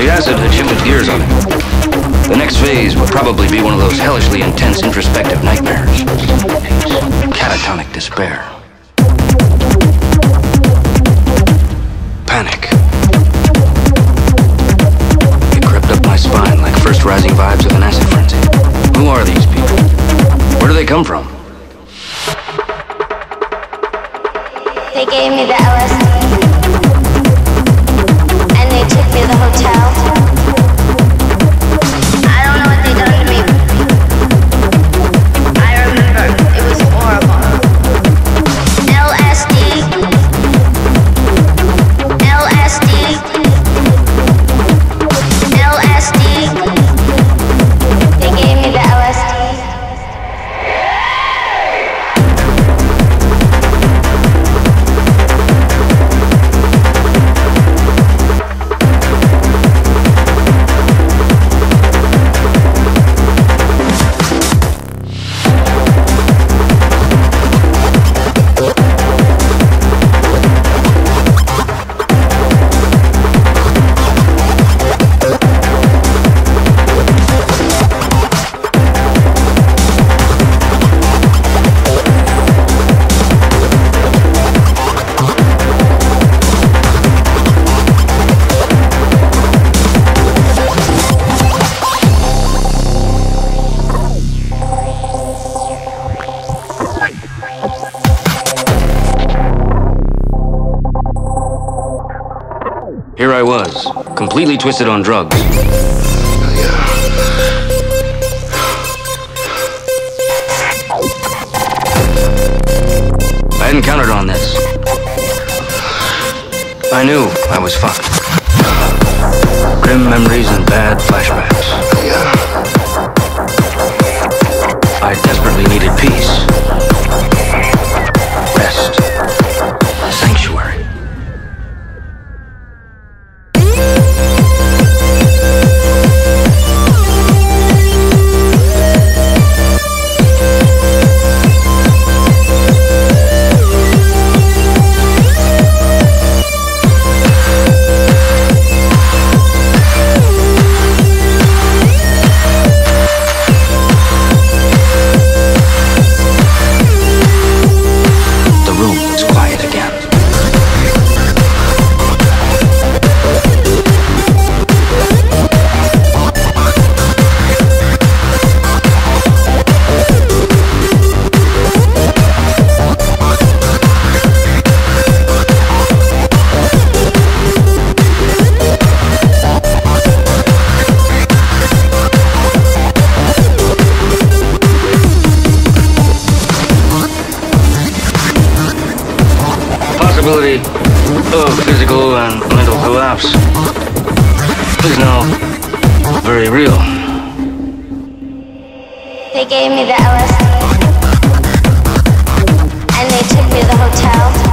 The acid had shifted gears on him. The next phase would probably be one of those hellishly intense introspective nightmares. Catatonic despair. Panic. It crept up my spine like first rising vibes of an acid frenzy. Who are these people? Where do they come from? They gave me the LSD. Here I was, completely twisted on drugs. I hadn't counted on this. I knew I was fucked. Grim memories and bad flashbacks. possibility of physical and mental collapse is now very real. They gave me the LSD and they took me to the hotel.